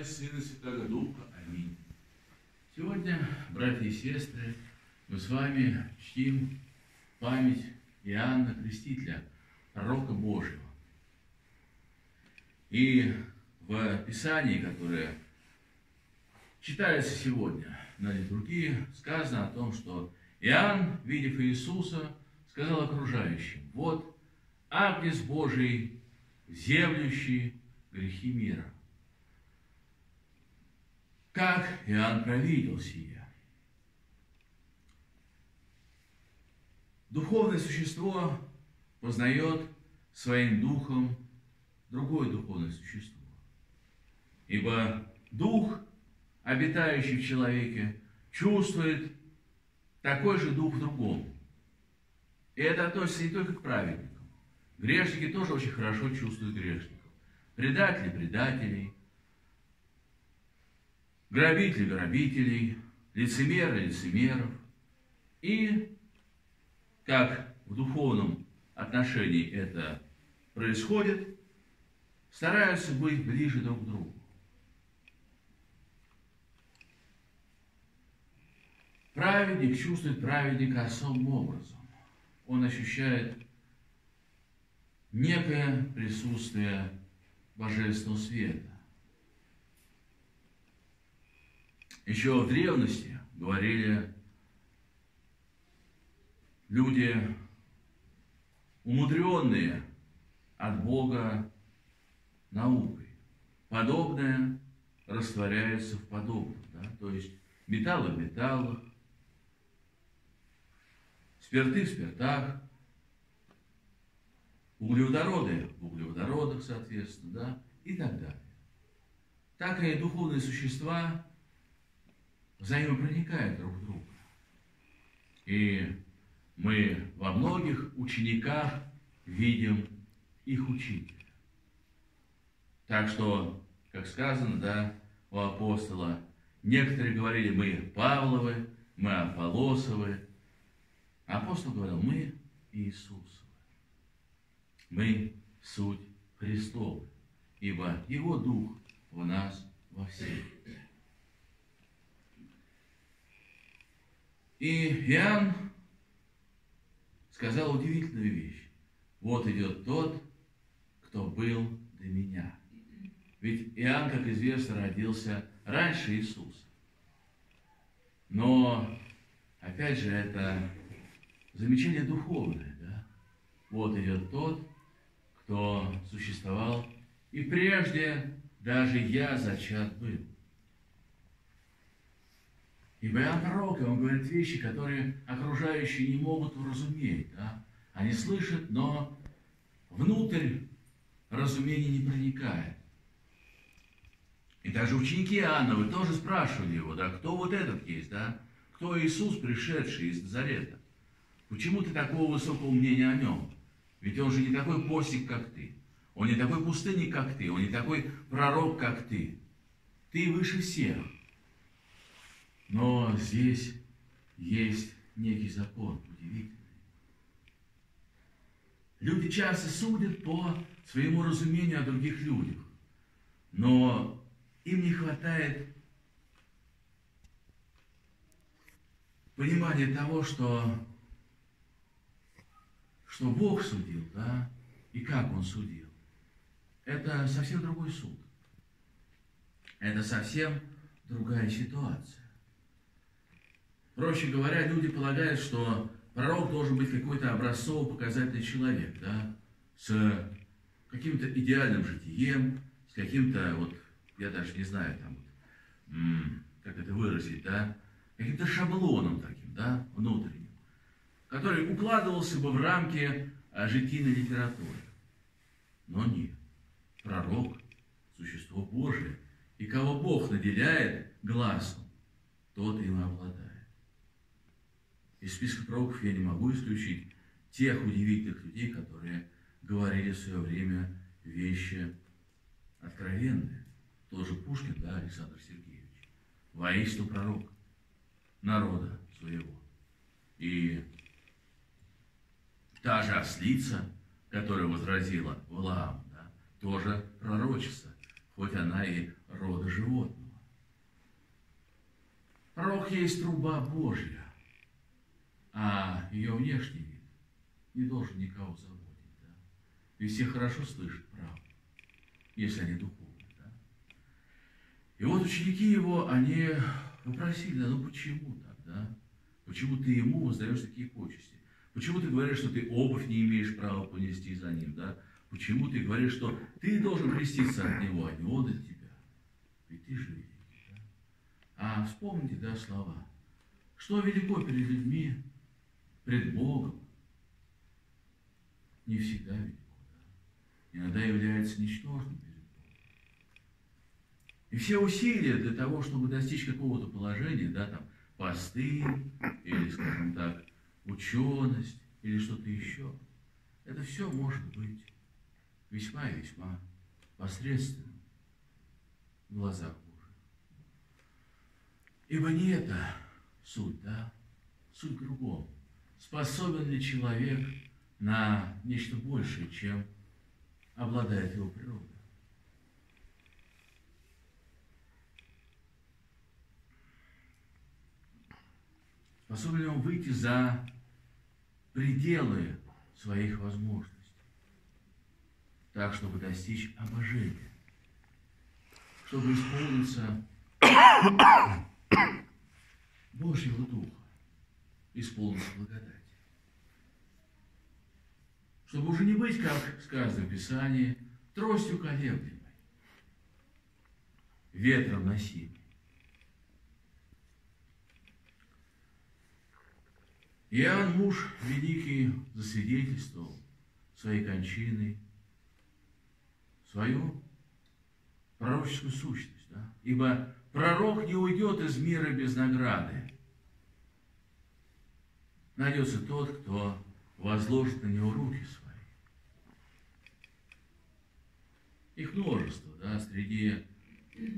и Сына, Святого Духа. Аминь. Сегодня, братья и сестры, мы с вами чтим память Иоанна Крестителя, пророка Божьего. И в Писании, которое читается сегодня на литургии, сказано о том, что Иоанн, видев Иисуса, сказал окружающим, вот Агнец Божий, землющий грехи мира. Как Иоанн провидел сие? Духовное существо познает своим духом другое духовное существо. Ибо дух, обитающий в человеке, чувствует такой же дух в другом. И это относится не только к праведникам. Грешники тоже очень хорошо чувствуют грешников. Предатели предателей, грабители грабителей, лицемеры лицемеров. И как в духовном отношении это происходит, стараются быть ближе друг к другу. Праведник чувствует праведника особым образом. Он ощущает некое присутствие божественного света. Еще в древности говорили люди, умудренные от Бога наукой. Подобное растворяется в подобном. Да? То есть металлы в металлах, спирты в спиртах, углеводороды в углеводородах, соответственно, да, и так далее. Так и духовные существа взаимопроникают друг в друга. И мы во многих учениках видим их учителя. Так что, как сказано, да, у апостола, некоторые говорили, мы Павловы, мы Аполосовы. Апостол говорил, мы Иисус мы суть Христова, ибо Его Дух в нас во всех. И Иоанн сказал удивительную вещь. Вот идет тот, кто был до меня. Ведь Иоанн, как известно, родился раньше Иисуса. Но, опять же, это замечание духовное. Да? Вот идет тот, кто существовал, и прежде даже я зачат был. Ибо Иоанн пророк, и он говорит вещи, которые окружающие не могут уразуметь. Да? Они слышат, но внутрь разумение не проникает. И даже ученики Иоанновы тоже спрашивали его, да, кто вот этот есть, да? Кто Иисус, пришедший из Назарета? Почему ты такого высокого мнения о нем? Ведь он же не такой постик, как ты. Он не такой пустынник, как ты. Он не такой пророк, как ты. Ты выше всех. Но здесь есть некий закон удивительный. Люди часто судят по своему разумению о других людях. Но им не хватает понимания того, что что Бог судил, да, и как Он судил. Это совсем другой суд. Это совсем другая ситуация. Проще говоря, люди полагают, что пророк должен быть какой-то образцово-показательный человек, да, с каким-то идеальным житием, с каким-то, вот, я даже не знаю, там, как это выразить, да, каким-то шаблоном таким, да, внутренним который укладывался бы в рамки а, житийной литературы. Но нет. Пророк – существо Божие. И кого Бог наделяет глазом, тот им обладает. Из списка пророков я не могу исключить тех удивительных людей, которые говорили в свое время вещи откровенные. Тоже Пушкин, да, Александр Сергеевич. Воистину пророк народа своего. И Та же ослица, которая возразила Валаам, да, тоже пророчица, хоть она и рода животного. Пророк есть труба Божья, а ее внешний вид не должен никого заботить. Да? И все хорошо слышат правду, если они духовны. Да? И вот ученики его, они попросили, да ну почему так, да? Почему ты ему воздаешь такие почести? Почему ты говоришь, что ты обувь не имеешь права понести за ним, да? Почему ты говоришь, что ты должен креститься от него, а не он от тебя? Ведь ты же а вспомните, да, слова. Что велико перед людьми, пред Богом, не всегда велико, да. Иногда является ничтожным перед Богом. И все усилия для того, чтобы достичь какого-то положения, да, там, посты, или, скажем так, ученость, или что-то еще, это все может быть весьма и весьма посредственным в глазах Ибо не это суть, да? Суть в другом. Способен ли человек на нечто большее, чем обладает его природа? Способен ли он выйти за пределы своих возможностей, так, чтобы достичь обожения, чтобы исполниться Божьего Духа исполнится благодать. Чтобы уже не быть, как сказано в Писании, тростью колеблемой, ветром носимой. Иоанн, муж великий, засвидетельствовал своей кончиной свою пророческую сущность. Да? Ибо Пророк не уйдет из мира без награды. Найдется тот, кто возложит на него руки свои. Их множество, да, среди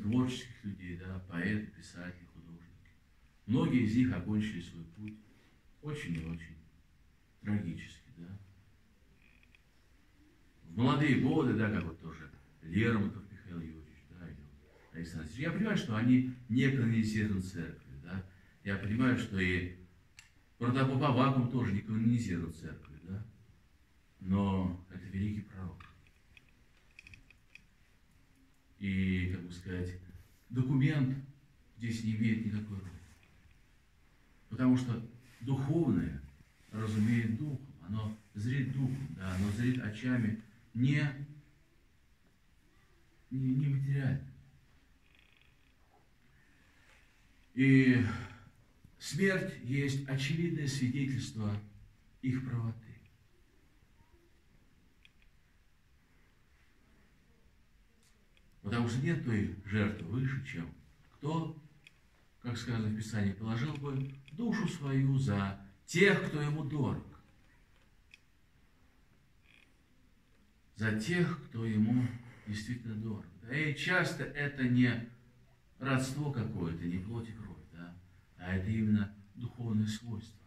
творческих людей, да, поэты, писатели, художники. Многие из них окончили свой путь очень и очень трагически, да. В молодые годы, да, как вот тоже Лермонтов, Александр Александрович, я понимаю, что они не канонизированы церковью, да? Я понимаю, что и протопоп Авакум тоже не канонизирован церковью, да? Но это великий пророк. И, как бы сказать, документ здесь не имеет никакой роли. Потому что духовное разумеет духом, оно зрит духом, да, оно зрит очами не, не, не материально. И смерть есть очевидное свидетельство их правоты. Потому что нет той жертвы выше, чем кто, как сказано в Писании, положил бы душу свою за тех, кто ему дорог. За тех, кто ему действительно дорог. И часто это не родство какое-то, не плоть и кровь, а это именно духовное свойство.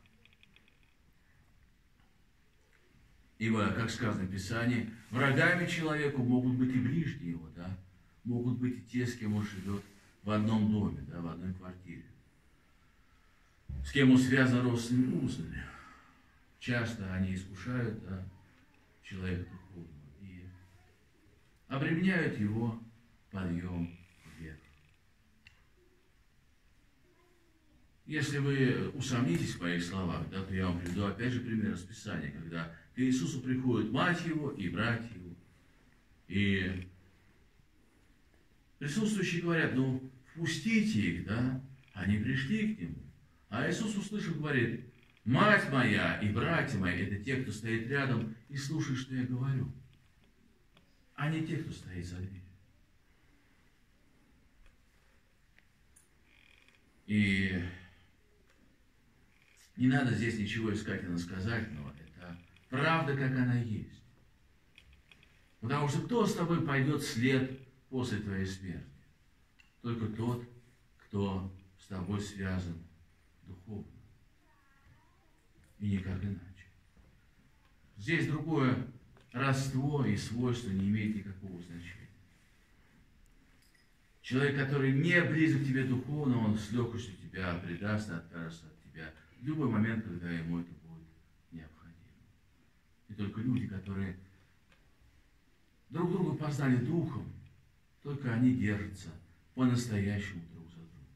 Ибо, как сказано в Писании, врагами человеку могут быть и ближние его, да, могут быть и те, с кем он живет в одном доме, да, в одной квартире, с кем он связан родственными узами. Часто они искушают да, человека духовного и обременяют его подъем Если вы усомнитесь в моих словах, да, то я вам приведу опять же пример из Писания, когда к Иисусу приходит мать его и братья его. И присутствующие говорят, ну, впустите их, да, они пришли к нему. А Иисус, услышав, говорит, мать моя и братья мои, это те, кто стоит рядом и слушает, что я говорю, а не те, кто стоит за дверью. И не надо здесь ничего искать и насказательного. Это правда, как она есть. Потому что кто с тобой пойдет след после твоей смерти? Только тот, кто с тобой связан духовно. И никак иначе. Здесь другое родство и свойство не имеет никакого значения. Человек, который не близок к тебе духовно, он с легкостью тебя предаст и откажется от тебя любой момент, когда ему это будет необходимо. И только люди, которые друг друга познали духом, только они держатся по-настоящему друг за друга.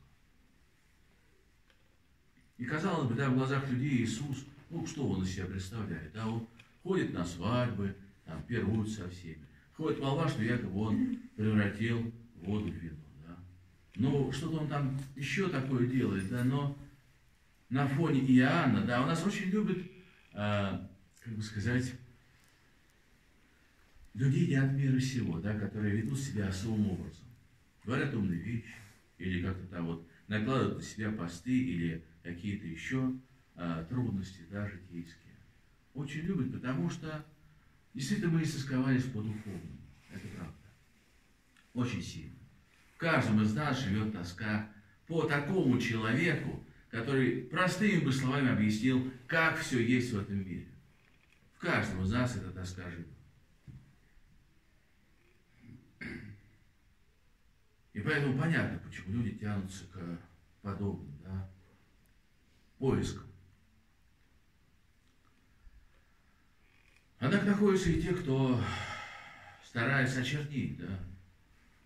И казалось бы, да, в глазах людей Иисус, ну что он из себя представляет? Да, он ходит на свадьбы, там, пирует со всеми. Ходит молва, что якобы он превратил воду в вино. Да? Ну, что-то он там еще такое делает, да, но на фоне Иоанна, да, у нас очень любят, э, как бы сказать, людей не от мира сего, да, которые ведут себя особым образом. Говорят умные вещи, или как-то там вот накладывают на себя посты, или какие-то еще э, трудности, да, житейские. Очень любят, потому что действительно мы истосковались по духовному. Это правда. Очень сильно. В каждом из нас живет тоска по такому человеку, который простыми бы словами объяснил, как все есть в этом мире. В каждом из нас эта тоска живет. И поэтому понятно, почему люди тянутся к подобным да, поискам. Однако находятся и те, кто старается очернить, да,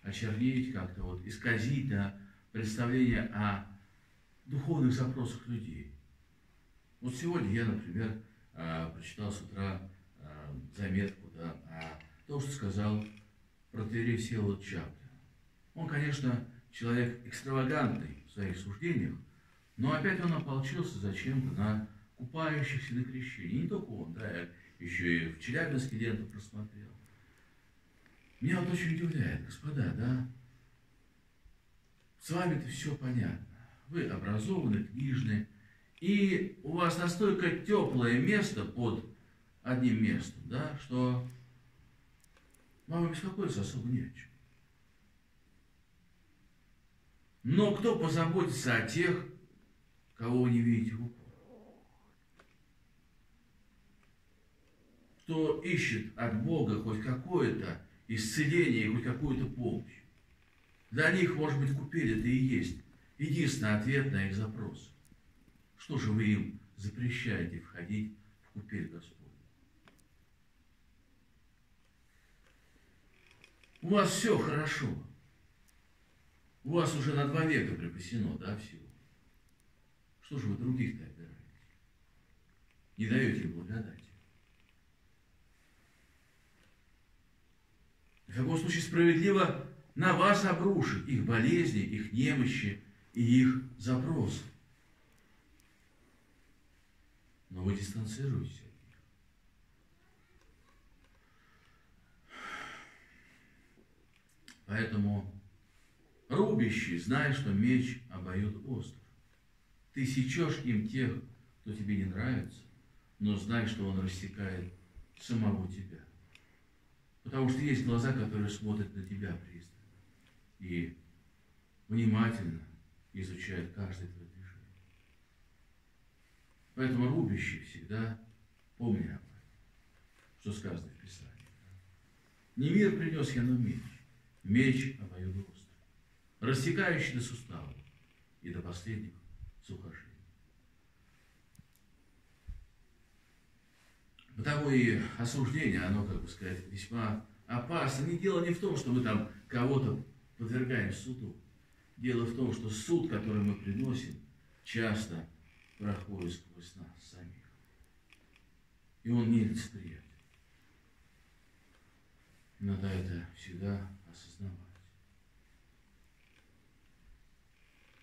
очернить как-то, вот, исказить да, представление о духовных запросах людей. Вот сегодня я, например, а, прочитал с утра а, заметку да, о том, что сказал протеерей Всеволод Чаплин. Он, конечно, человек экстравагантный в своих суждениях, но опять он ополчился зачем-то на купающихся на крещении. Не только он, да, я еще и в Челябинске ленту просмотрел. Меня вот очень удивляет, господа, да, с вами-то все понятно. Вы образованы, книжные, и у вас настолько теплое место под одним местом, да, что вам беспокоиться особо не о чем. Но кто позаботится о тех, кого вы не видите в упор? Кто ищет от Бога хоть какое-то исцеление, хоть какую-то помощь? Для них, может быть, купили это и есть единственный ответ на их запрос. Что же вы им запрещаете входить в купель Господь? У вас все хорошо. У вас уже на два века припасено, да, всего. Что же вы других-то отбираете? Не даете благодати. В таком случае справедливо на вас обрушить их болезни, их немощи и их запросы. Но вы дистанцируетесь от них. Поэтому Рубящий, знай, что меч обоюд остр. Ты сечешь им тех, кто тебе не нравится, но знай, что он рассекает самого тебя. Потому что есть глаза, которые смотрят на тебя пристально и внимательно изучают каждое твое движение. Поэтому рубящий всегда помни об этом, что сказано в Писании. Не мир принес я, но меч. Меч обоюд остр рассекающий до суставов и до последних сухожилий. Потому и осуждение, оно, как бы сказать, весьма опасно. Не дело не в том, что мы там кого-то подвергаем суду. Дело в том, что суд, который мы приносим, часто проходит сквозь нас самих. И он не лицеприятен. Надо это всегда осознавать.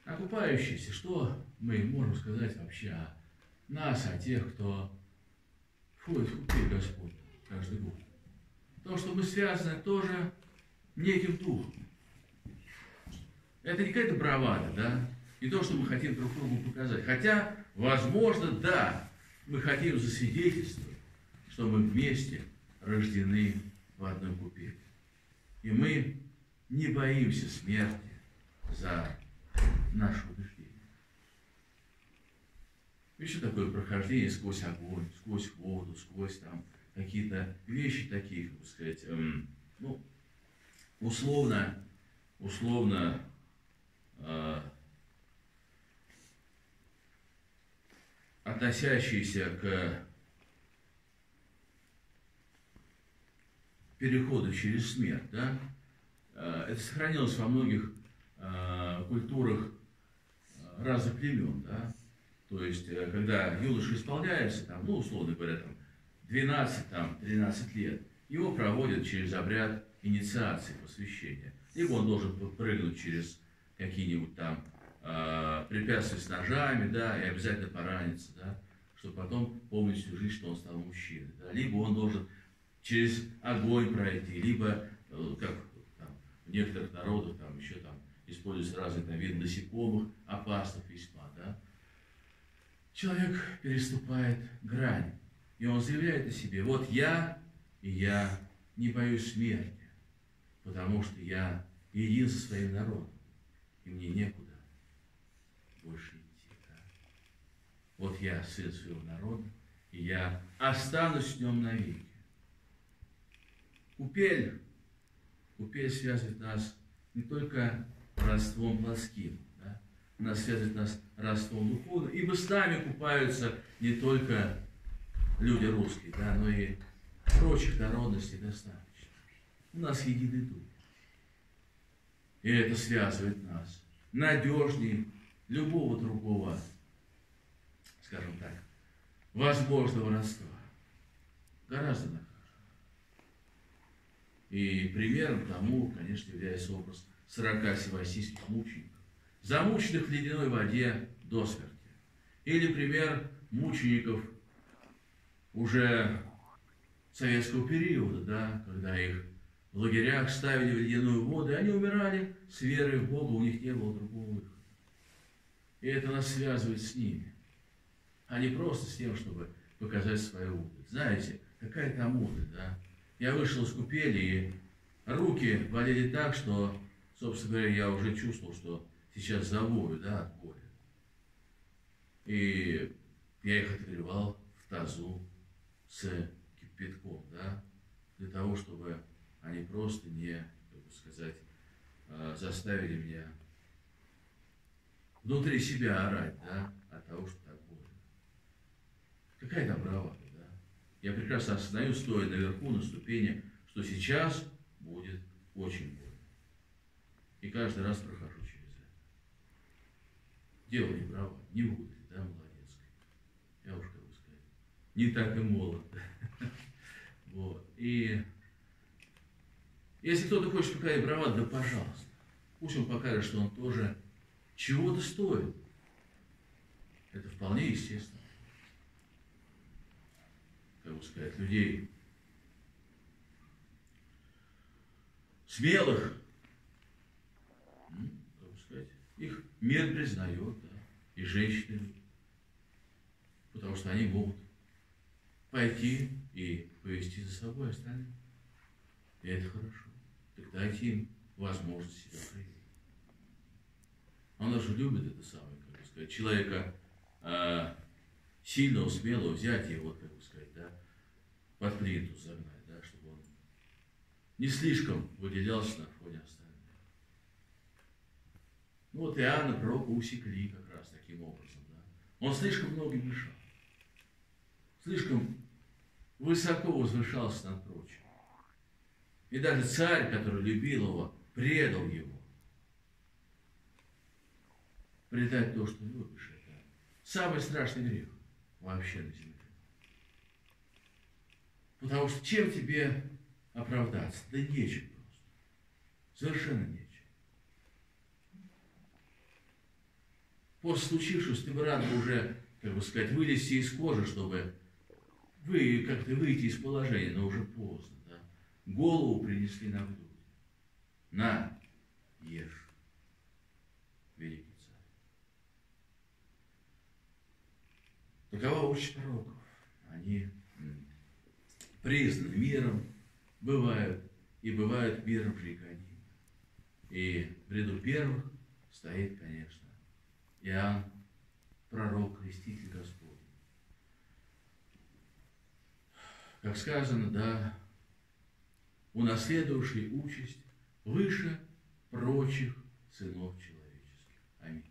окупающиеся, что мы можем сказать вообще о нас, о тех, кто входит в купель Господь каждый год? То, что мы связаны тоже неким духом. Это не какая-то бравада, да? И то, что мы хотим друг другу показать. Хотя, возможно, да, мы хотим засвидетельствовать, что мы вместе рождены в одной купе. И мы не боимся смерти за наше убеждение. Еще такое прохождение сквозь огонь, сквозь воду, сквозь там какие-то вещи такие, как сказать, эм, ну, условно условно э, относящиеся к переходу через смерть, да, э, это сохранилось во многих э, культурах э, разных племен, да, то есть, когда юноша исполняется, там, ну, условно говоря, там, 12, там, 13 лет, его проводят через обряд инициации, посвящения. Либо он должен прыгнуть через какие-нибудь там э, препятствия с ножами, да, и обязательно пораниться, да, чтобы потом полностью жить, что он стал мужчиной. Да. Либо он должен через огонь пройти, либо, э, как там, в некоторых народах там еще там используются разные там, виды насекомых, опасных весьма, да. Человек переступает грань, и он заявляет о себе, вот я, и я не боюсь смерти, потому что я един со своим народом, мне некуда больше идти. Да? Вот я сын своего народа, и я останусь в нем навеки. Купель, купель связывает нас не только родством плоским, да? она связывает нас родством духовным, ибо с нами купаются не только люди русские, да, но и прочих народностей достаточно. У нас единый дух. И это связывает нас надежнее любого другого, скажем так, возможного родства. Гораздо надежнее. И примером тому, конечно, является образ 40 севастийских мучеников, замученных в ледяной воде до смерти. Или пример мучеников уже советского периода, да, когда их в лагерях ставили в ледяную воду, и они умирали с верой в Бога, у них не было другого выхода. И это нас связывает с ними, а не просто с тем, чтобы показать свою мудрость. Знаете, какая там мудрость, да? Я вышел из купели, и руки болели так, что, собственно говоря, я уже чувствовал, что сейчас завою, да, от боли. И я их отогревал в тазу с кипятком, да, для того, чтобы они просто не, как бы сказать, а, заставили меня внутри себя орать, да, от того, что так больно. Какая там бравада, да? Я прекрасно осознаю, стоя наверху, на ступени, что сейчас будет очень больно. И каждый раз прохожу через это. Дело не право, не будет, да, молодецкой. Я уж как бы сказать, не так и молод. Вот. И если кто-то хочет показать бравад, да пожалуйста. Пусть он покажет, что он тоже чего-то стоит. Это вполне естественно. Как бы сказать, людей смелых, как бы сказать, их мир признает, да, и женщины, потому что они могут пойти и повести за собой остальных. И это хорошо. Так дайте им возможность себя проявить. Она же любит это самое, как бы сказать, человека э, сильного, смелого взять его, как бы сказать, да, под плинтус загнать, да, чтобы он не слишком выделялся на фоне остальных. Ну вот Иоанна пророка усекли как раз таким образом, да. Он слишком много мешал. Слишком высоко возвышался над прочим. И даже царь, который любил его, предал его. Предать то, что любишь, это самый страшный грех вообще на земле. Потому что чем тебе оправдаться? Да нечем просто. Совершенно нечем. После случившегося ты бы рад уже, как бы сказать, вылезти из кожи, чтобы вы как-то выйти из положения, но уже поздно голову принесли на блюде. На, ешь, великий царь. Такова участь пророков. Они признаны миром, бывают, и бывают миром пригодимы. И в ряду первых стоит, конечно, Иоанн, пророк, креститель Господень. Как сказано, да, унаследовавший участь выше прочих сынов человеческих. Аминь.